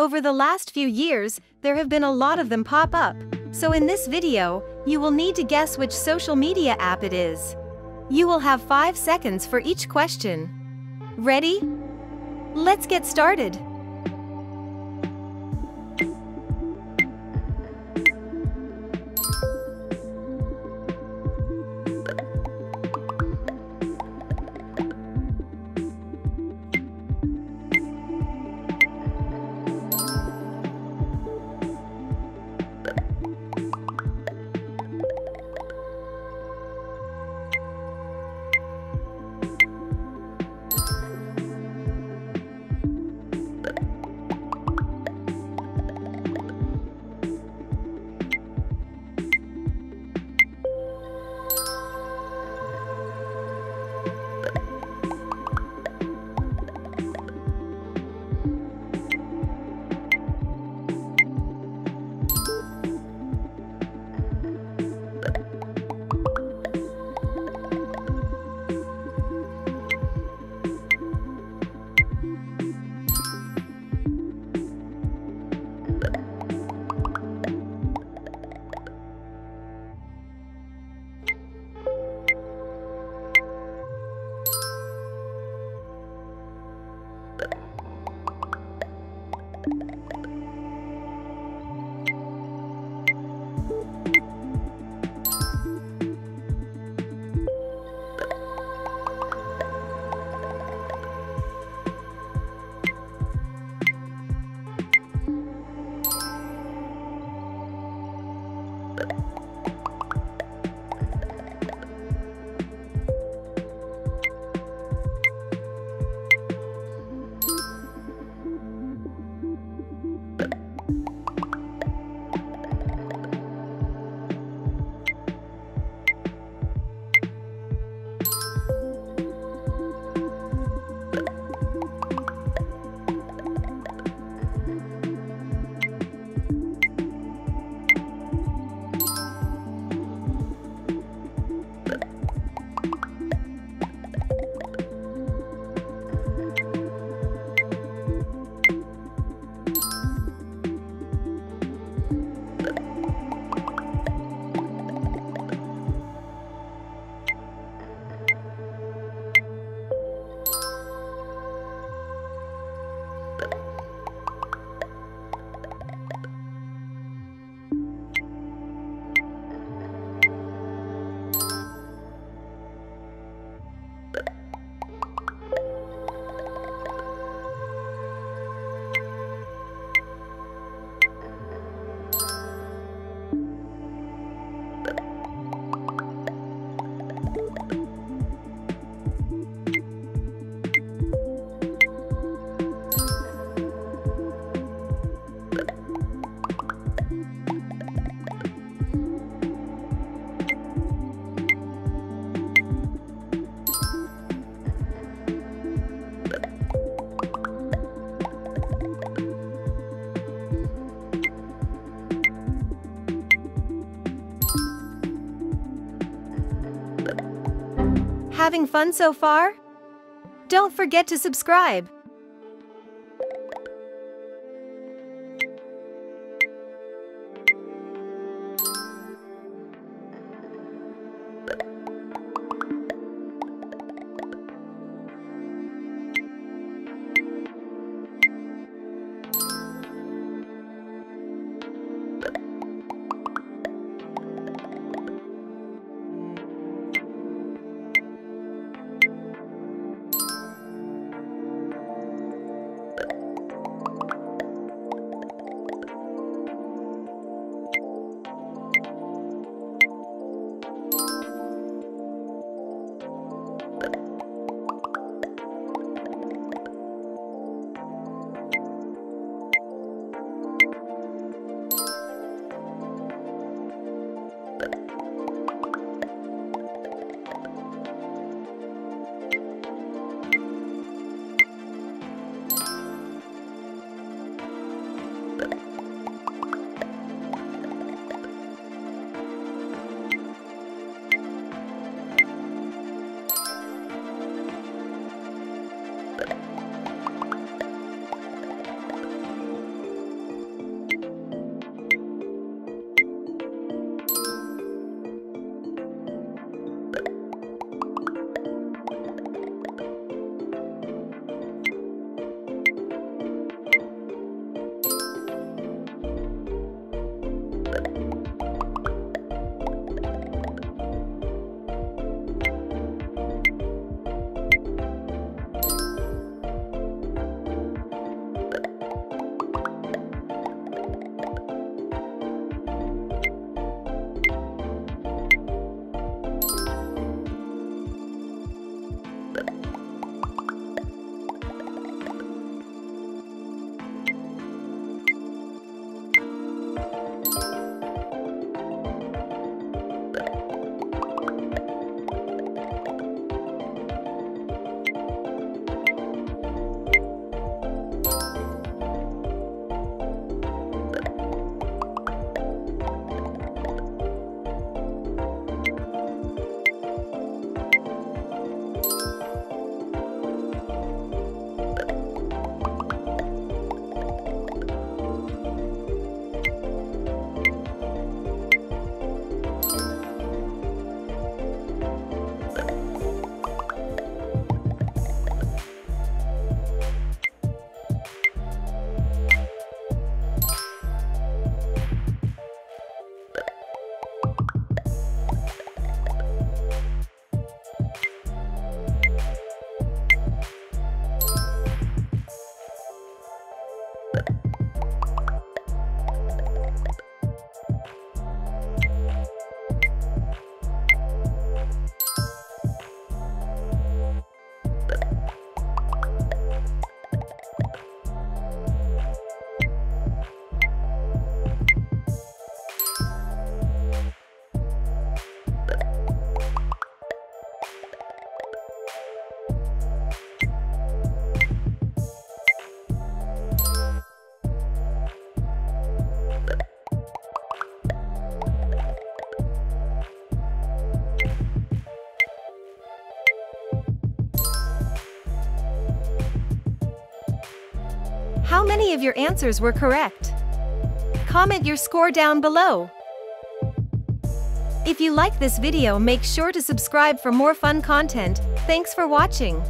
Over the last few years, there have been a lot of them pop up. So in this video, you will need to guess which social media app it is. You will have 5 seconds for each question. Ready? Let's get started. Having fun so far? Don't forget to subscribe. you How many of your answers were correct? Comment your score down below. If you like this video make sure to subscribe for more fun content, thanks for watching.